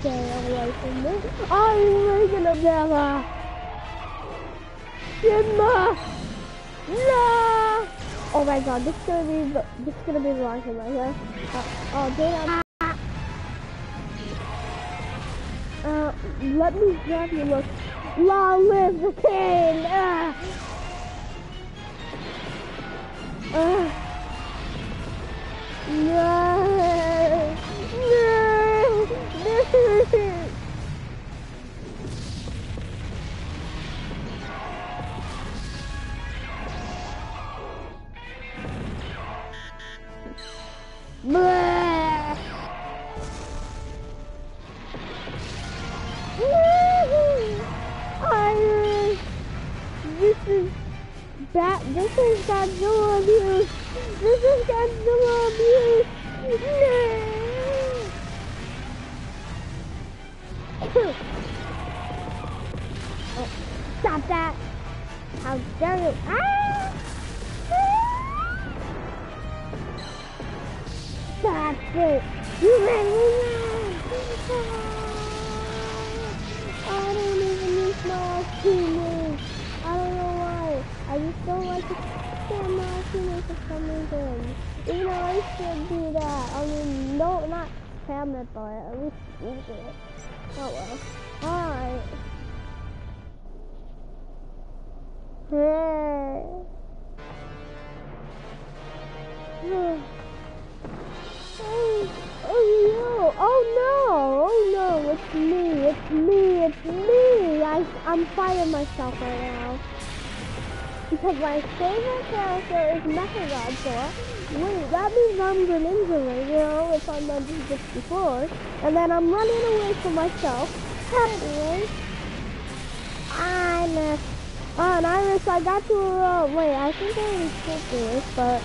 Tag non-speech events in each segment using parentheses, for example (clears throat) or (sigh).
stay away from me. I'm making a never. Simba! No! Oh my god, this is gonna be this is gonna be one right here. Uh, oh damn. Uh, let me grab you look. Long live the king! Uh. Uh. No! Godzilla abuse! This is Godzilla abuse! This has got no! Oh, stop that! How dare you! Ah! That's it! You made me mad! I don't even use my teammates. I don't know why. I just don't like to spam my teammates for some reason. Even though I should do that. I mean, no, not spam it, but at least use it. Oh well. Alright. Oh, oh no! Oh no! Oh no! It's me! It's me! It's me! I, I'm fighting myself right now. Because my favorite character is Mechagodzilla. Wait, that means I'm Greninja right now if I'm just before. And then I'm running away from myself. Anyway, I missed. Oh, and Irish, I got to uh, wait, I think I already told this, but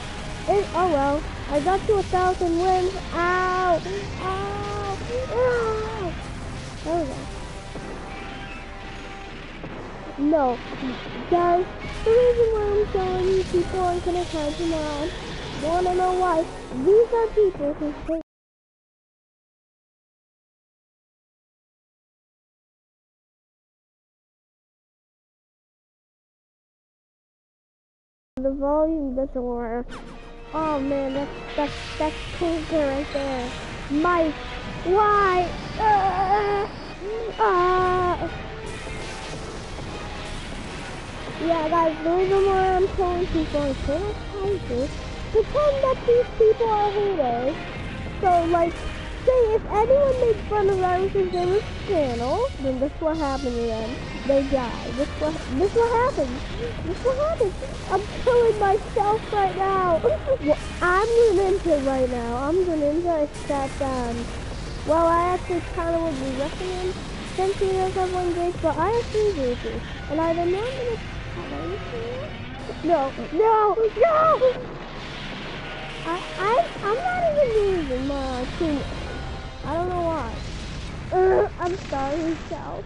it, oh well. I got to a thousand wins. Ow! Ow! Ow! There we go. No. Guys, the reason why I'm showing you people on Connect now, wanna know why? These are people who think the volume doesn't work. Oh man, that's that's that's Tinker right there. Mike, why? Uh, uh. Yeah, guys, the reason why I'm people try to pretend that these people are haters. So, like, say if anyone makes fun of Irish's Davis channel, then this will happen to them. They die. This what this what happens. This what happens. I'm killing myself right now. (laughs) Well, I'm Greninja right now. I'm Greninja except um well I actually kinda would be recommend since he does have one gauge, but I have three gauges. And I don't know I'm gonna No, no, no! I, I, I'm not even using my team. I don't know why. Uh, I'm sorry, Sal.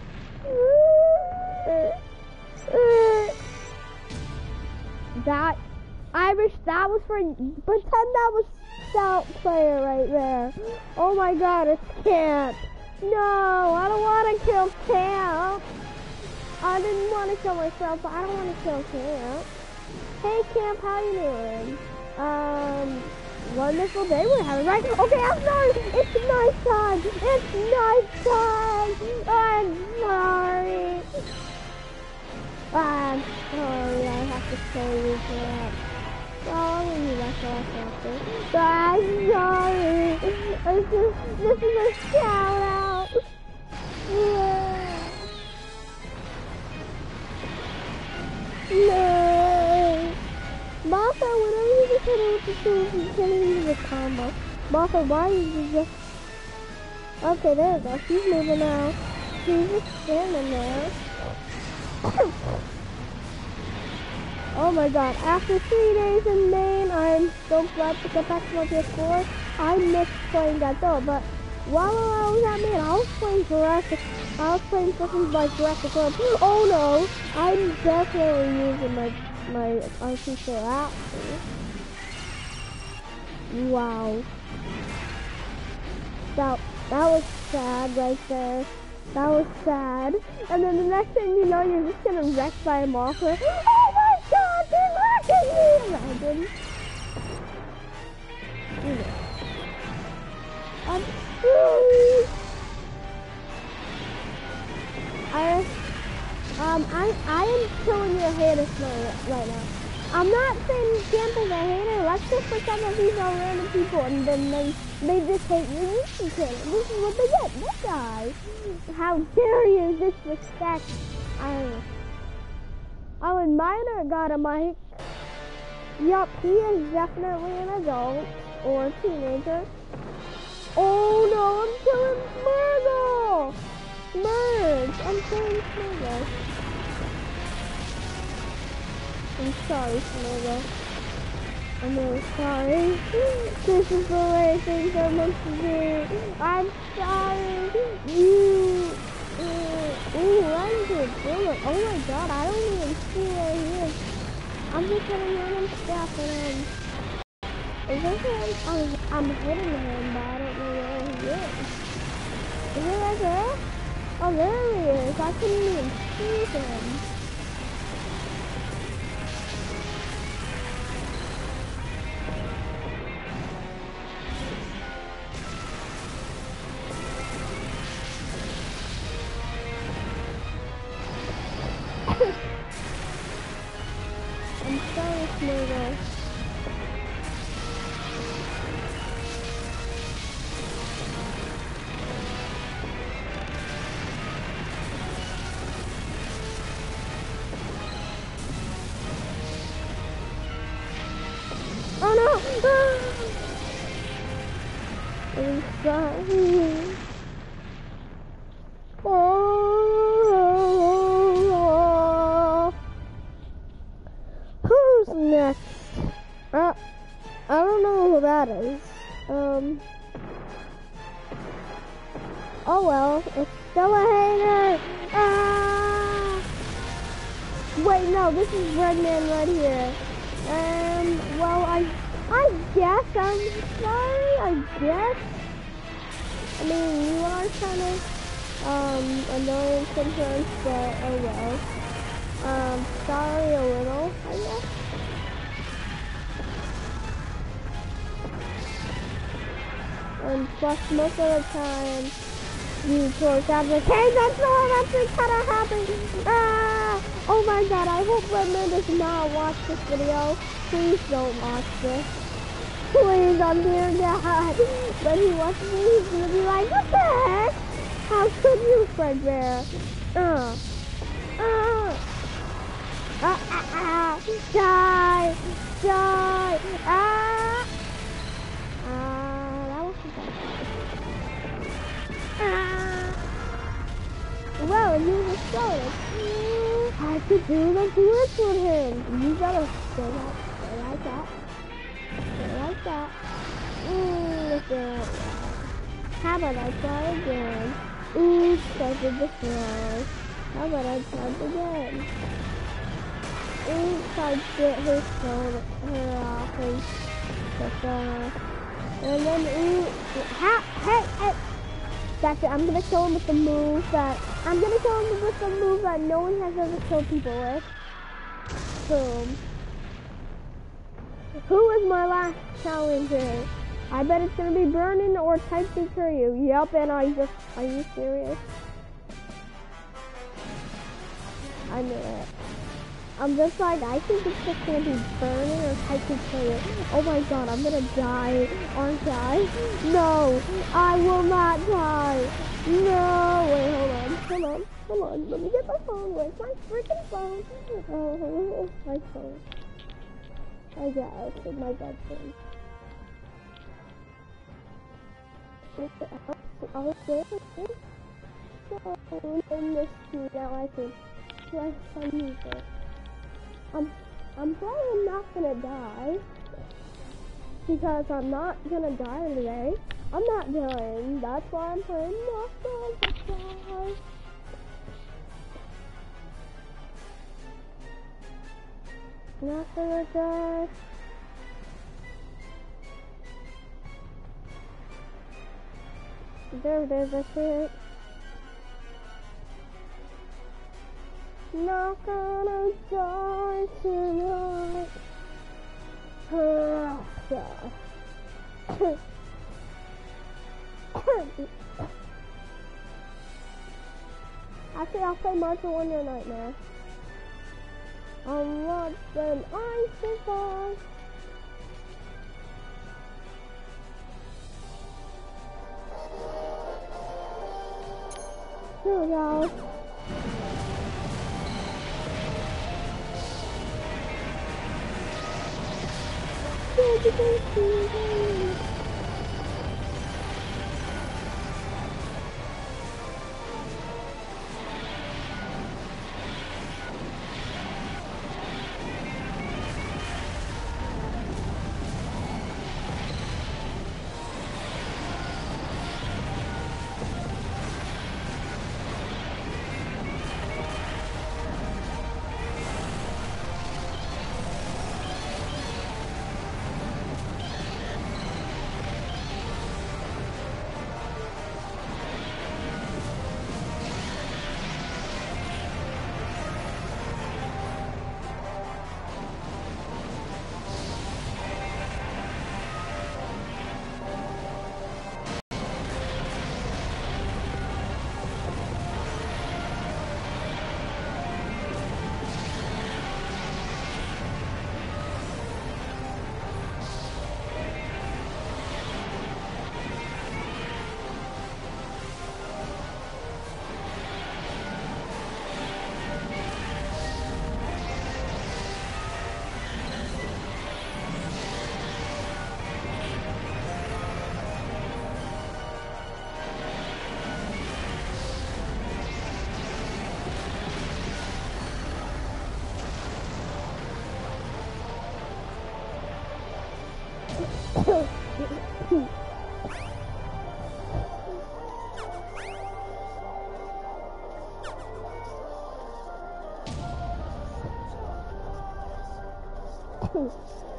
that Irish, that was for pretend that was Scout player right there. Oh my god, it's Camp. No, I don't want to kill Camp. I didn't want to kill myself, but I don't want to kill Camp. Hey Camp, how you doing? Um, wonderful day we're having, right? now. Okay, I'm sorry. It's night time. It's night time. I'm sorry. I'm sorry. I have to say you for that. Well, I'm gonna off after. But I'm sorry. This is, this is a shout out. Yeah. No. Martha, whenever hit with the tools, you can't even a combo. Martha, why is you just... Okay, there we go. She's moving now. She's just standing there. (coughs) oh my god. After three days in Maine, I'm so glad to get back to my PS4. I missed playing that though, but while I was at Maine, I was playing Jurassic... I was playing something like Jurassic World. Oh no! I'm definitely using my my artificial app. Wow. Now, That was sad right there. That was sad. And then the next thing you know, you're just getting wrecked by a mocker. (gasps) Oh my god, they're wrecking me! You know. I'm sorry. I, um, I, I am killing your haters right now. I'm not saying Camp is a hater. Let's just some of these are random people and then they they just hate you. This is what they get. This guy. How dare you disrespect? I. Oh, and Minor got a mic. Yup, he is definitely an adult or a teenager. Oh no, I'm killing Smurgle! Merge! I'm killing Smurgle. I'm sorry, Smurgle. I'm really sorry. This is the way things are meant to be. I'm sorry. You. Uh, ooh, I'm good. Oh my god, I don't even see where he is. I'm just and um. Is this him? I'm, I'm hitting him, but I don't know where he is. Is it right there? Oh, there he is. I couldn't even see him. Guess I'm sorry. I guess. I mean, you are kind of um, annoying sometimes, but oh well. Um, sorry a little, I guess. And plus, most of the time, you torch advocates, hey, that's not actually kind of happy. Ah! Oh my god, I hope Redman does not watch this video. Please don't watch this please, I'm dear God. But he wants me, he's gonna be like, what the heck? How could you, Fredbear? Uh, uh, uh, uh, uh, die, die, ah, ah, that was ah. Well, and he was exploded. I could do the glitch with him. You gotta stay like, stay like that that. Ooh, look How about I try again? Ooh, did this wrong. How about I try again? Ooh, try to get her phone, her off and the And then, ooh, ha, hey, hey. That's it, I'm gonna kill him with the move that, I'm gonna kill him with the move that no one has ever killed people with. Boom. Who is my last challenger? I bet it's gonna be Burning or to Kiryu. Yup, and I just, are you serious? I knew it. I'm just like, I think it's just gonna be Burning or to Kiryu. Oh my god, I'm gonna die, aren't I? No, I will not die. No, wait, hold on, hold on, hold on. Let me get my phone. Where's my freaking phone? Oh, my phone. Oh, I got out of my bedroom. I was there so in this too now I can play some music. I'm I'm probably not gonna die because I'm not gonna die today. I'm not dying. That's why I'm playing Monster Not gonna die. There, there's a shit. Not gonna die tonight. Ah, God. Actually, I'll play Monster Wonder Nightmare. I'm not then I survive. Here we go. Peace.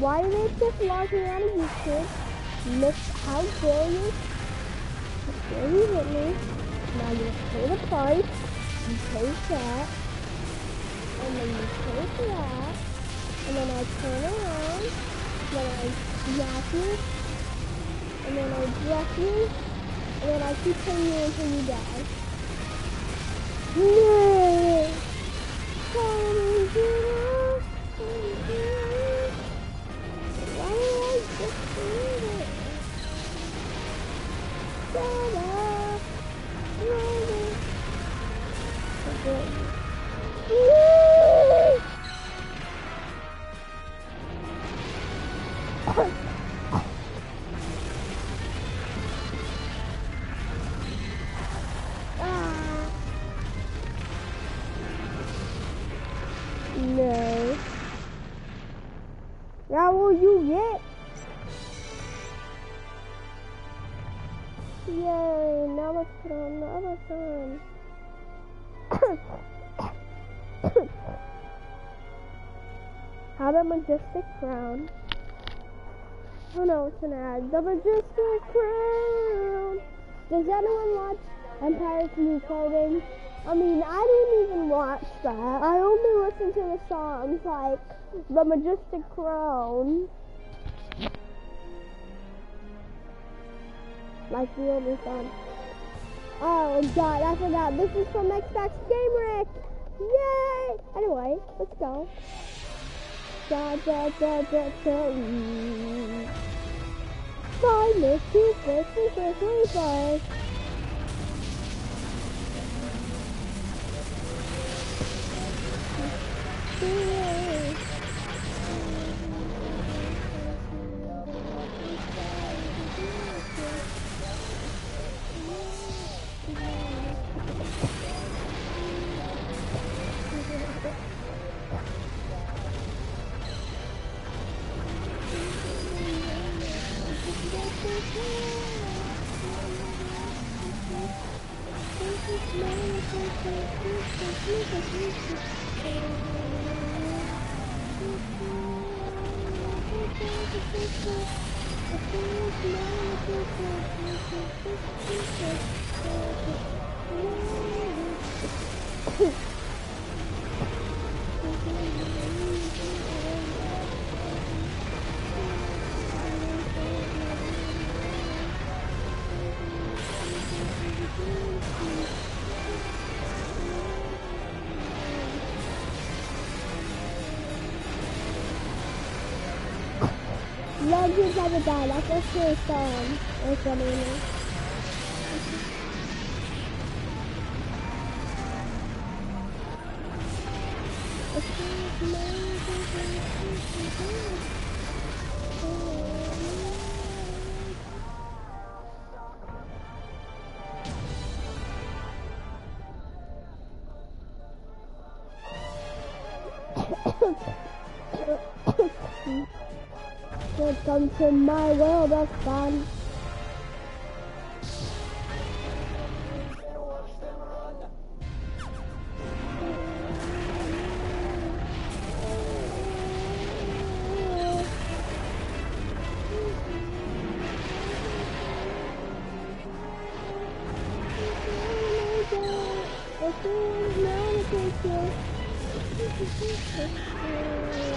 Why are they just logging out of YouTube? Look how dare you? Dare you hit me? Now you pay the price. You pay that. And then you pay that. And then I turn around. Then I slap you. and then I dress you, and then I keep playing you until you die. Yeah. Shut up. Majestic crown. Oh no, it's an ad. The majestic crown. Does anyone watch Empire's New Clothing? I mean, I didn't even watch that. I only listened to the songs like The Majestic Crown. Like the only song. Oh god, I forgot. This is from Xbox Game. Yay! Anyway, let's go. Da da da da da. mm. Five minutes, two, four, three, four, twenty-five. Yay. Love you never die. That's a true song. It's Welcome to my world of fun. Oh (laughs)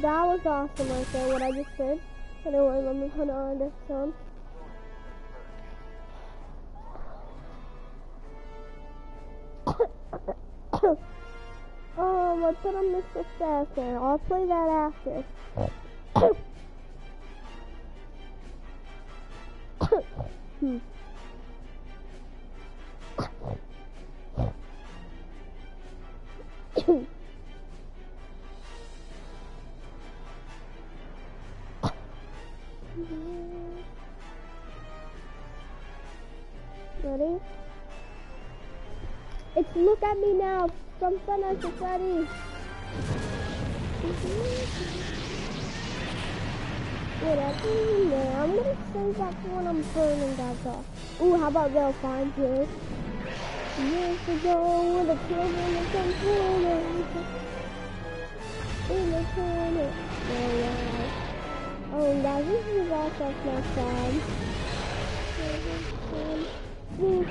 That was awesome right there, what I just did. Anyway, let me put on this song. um, (coughs) I put on Mr. Assassin. I'll play that after. (coughs) hmm. Now to Freddy. Whatever, yeah, I'm gonna save that when I'm burning that off. Ooh, how about they'll find you? Years ago, when the children of corner, in the corner, yeah, yeah. Oh, guys, this is also my son. This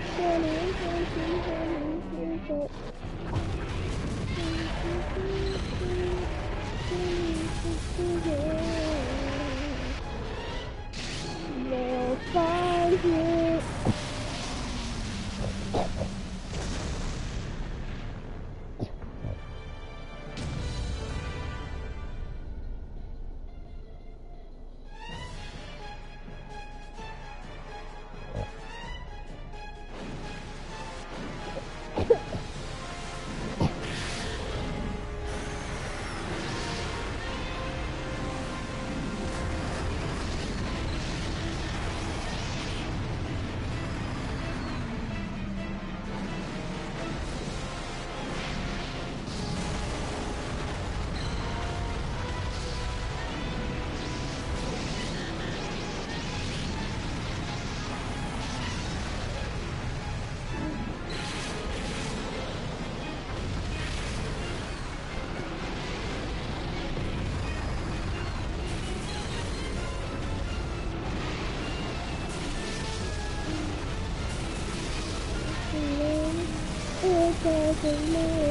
They'll find you. It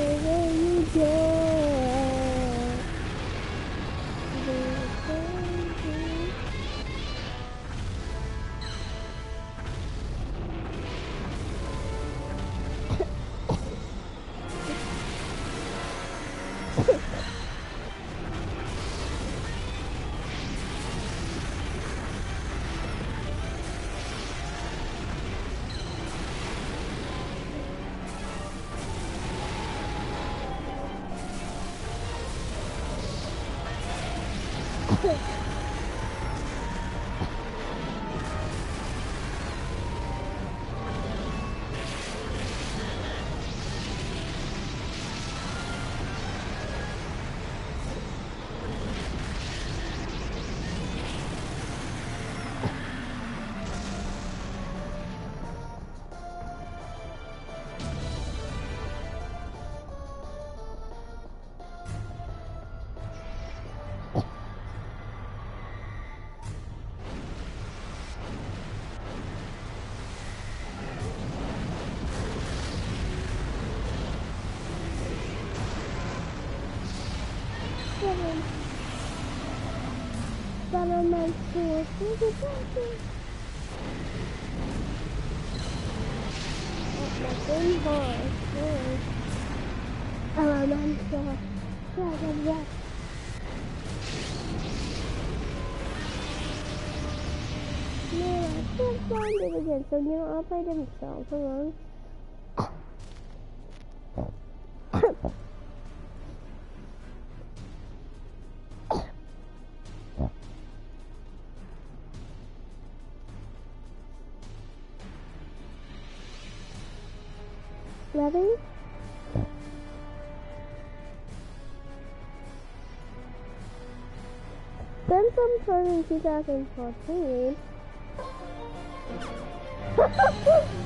Oh, Man, I can't find it again, so you know, I'll play them songs. Hold Since I'm turning 2014, (laughs)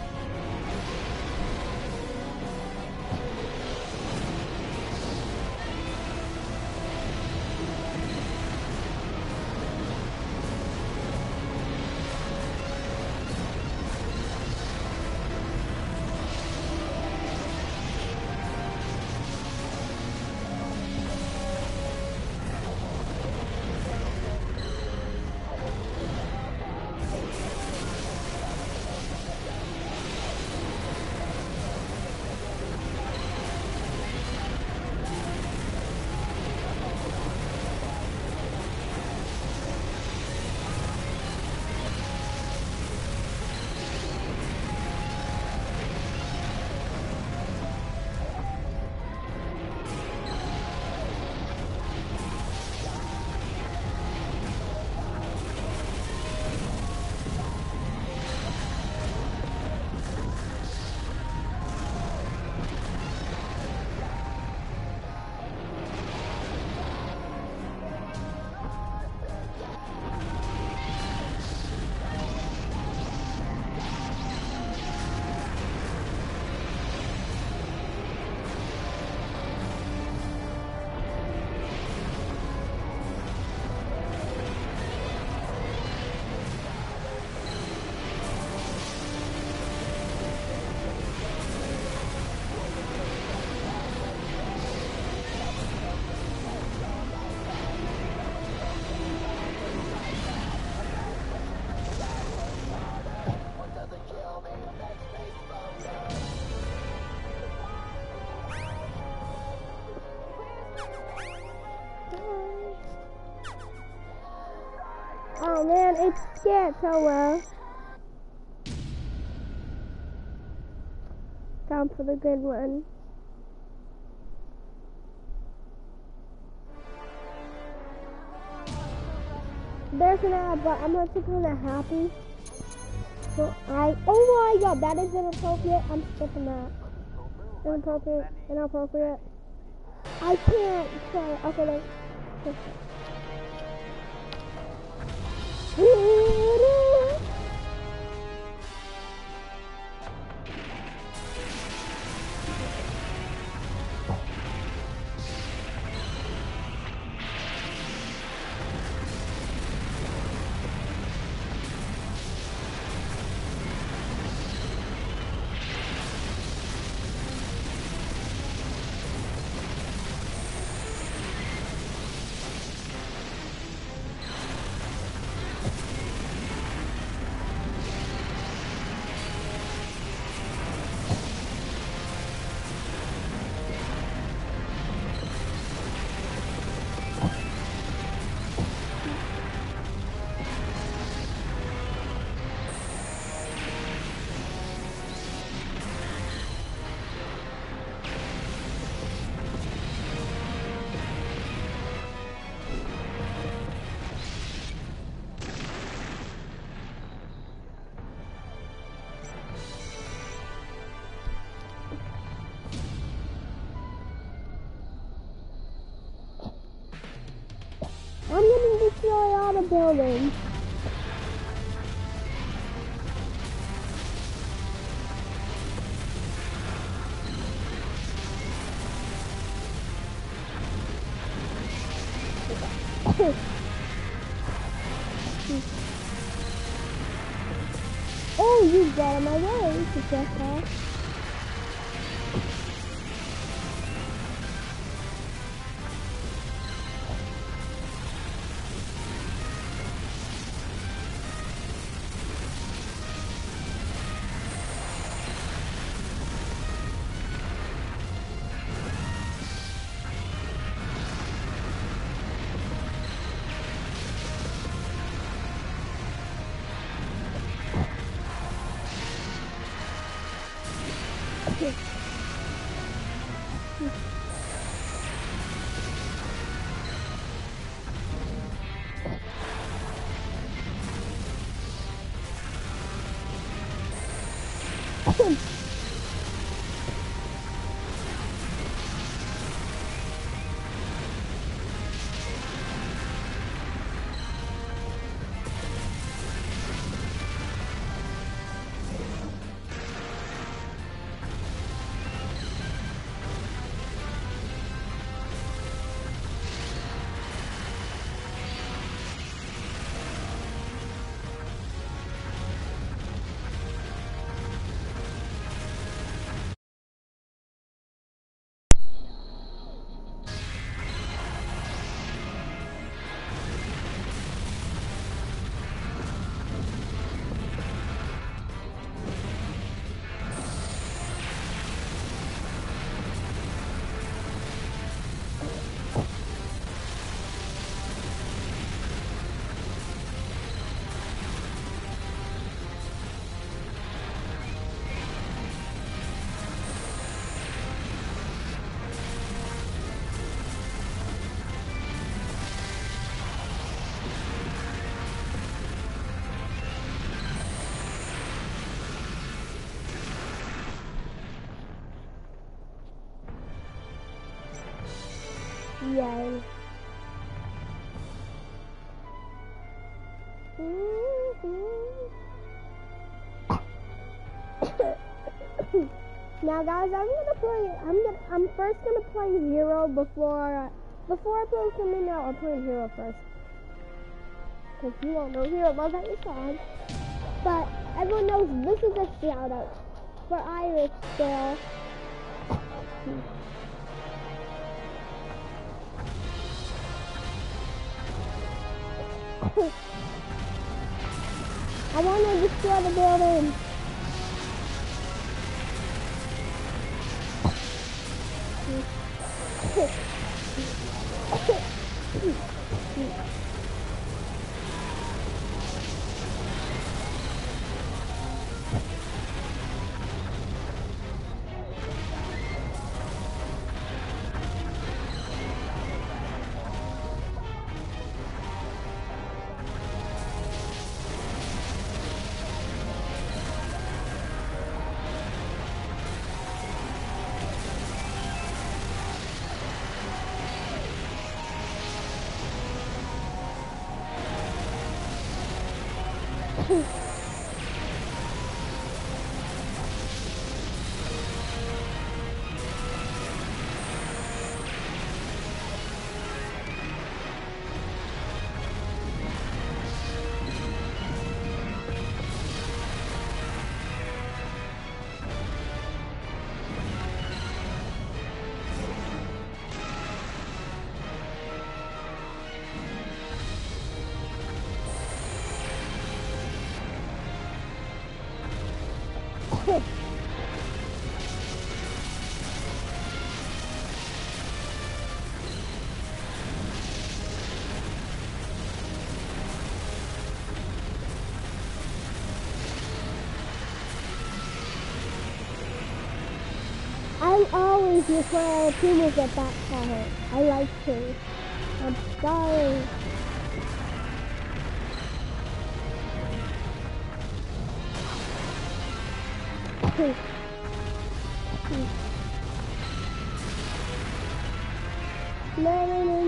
man, it's scared so oh well. Time for the good one. There's an ad, but I'm not kind of happy. So I, oh my god, that is inappropriate. I'm skipping that. Inappropriate, inappropriate. I can't say, okay, then. I'm destroy Listen. Yay. Mm-hmm. (coughs) now guys, I'm gonna play, I'm gonna, I'm first gonna play Hero before, before I play else, I'll play Hero first. Cause you won't know Hero love at your side. But everyone knows this is a shout out for Irish still. I want to destroy the building. (laughs) I always look my Pumas at that part. I like to. I'm sorry. No, no, no.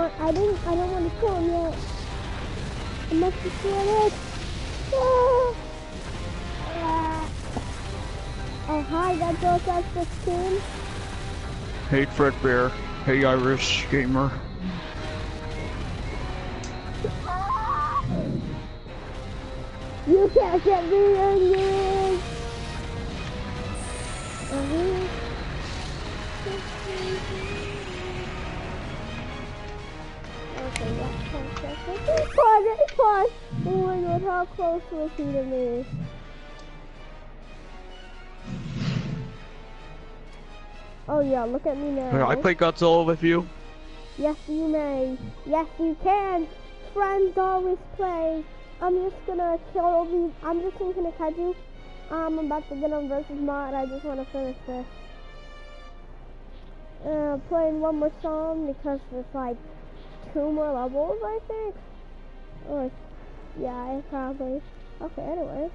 Want, I didn't, I don't want to kill him yet. I must be it. Ah. Ah. Oh, hi, that girl at 16. Hey Fredbear. Hey Irish Gamer. You can't get me angry. Uh-huh. Close was he to me? Oh yeah, look at me now. I play Godzilla with you. Yes, you may. Yes, you can. Friends always play. I'm just gonna kill all these. I'm just gonna catch you. Um, I'm about to get on versus mod. I just want to finish this. Uh, playing one more song because there's like two more levels, I think. Or, yeah, probably. Okay, anyway.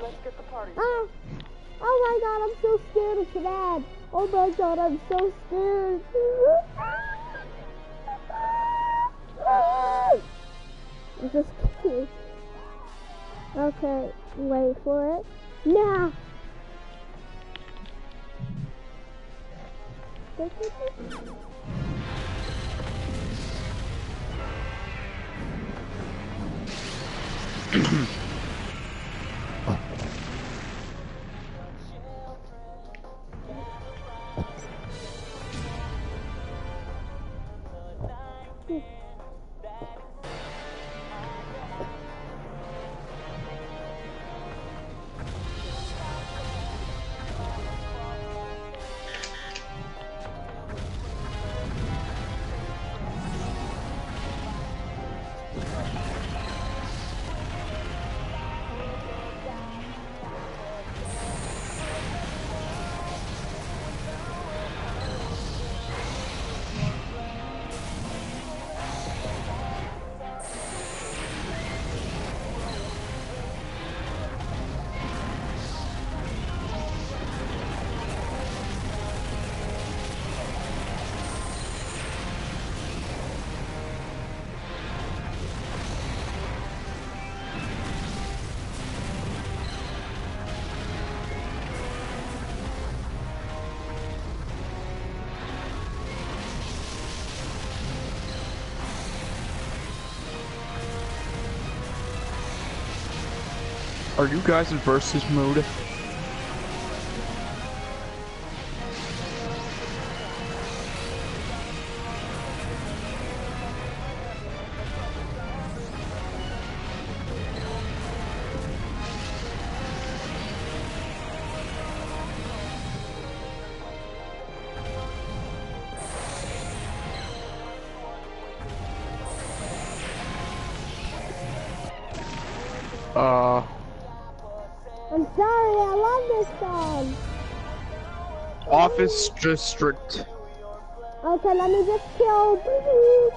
Let's get the party. Ah! Oh my god, I'm so scared of Chad. Oh my god, I'm so scared. I'm just kidding. Okay, wait for it. Now! (laughs) Mm-hmm. (clears throat) Are you guys in versus mode? Uh, I'm sorry, I this on? Office district. Okay, let me just kill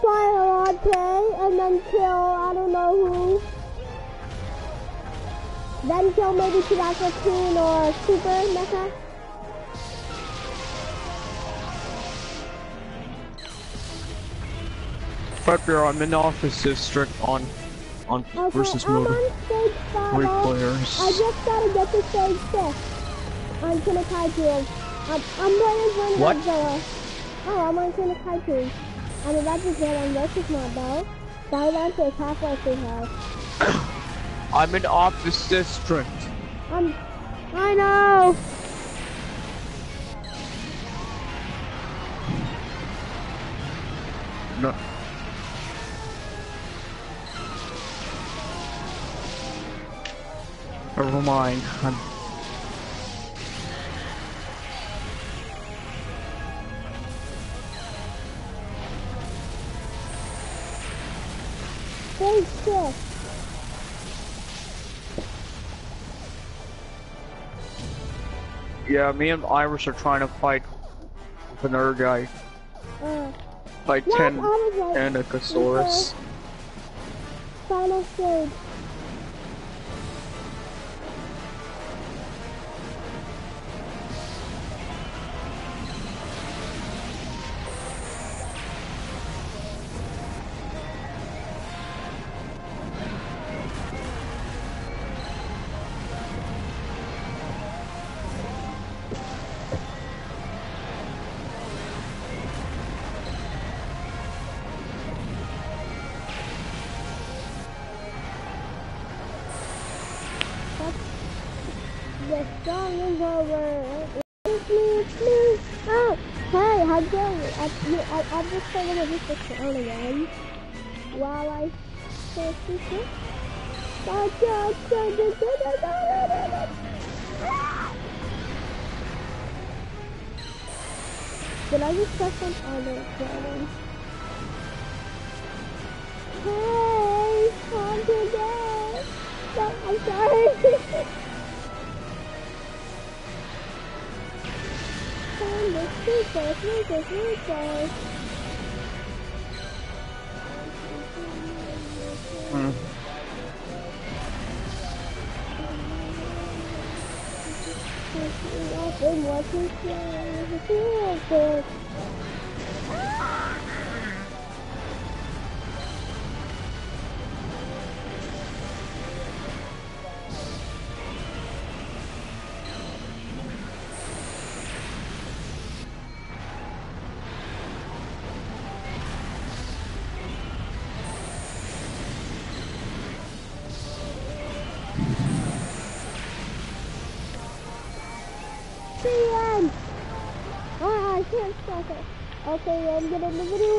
Fire eh? and then kill I don't know who. Then kill maybe Tobacco Teen or Super Mecha. Fredbear, I'm in the office district on on Okay, versus I'm mode. on stage five. I just gotta get to stage six. On Kinakaiju. I'm, I'm playing for What? Godzilla. Oh, I'm on Kinakaiju. I'm about to get on versus mode though. Silence is halfway through house. I'm in office district. I'm, I know. No. Never mind. I'm Stage six. yeah, me and Iris are trying to fight with another guy. Uh, Like yes, ten I was right. Anachosaurus. Final stage. Did I just press on all the buttons? Hey, calm down. No, I'm sorry. Time to sleep, sleep, sleep. Nothing was his Gel gelebilir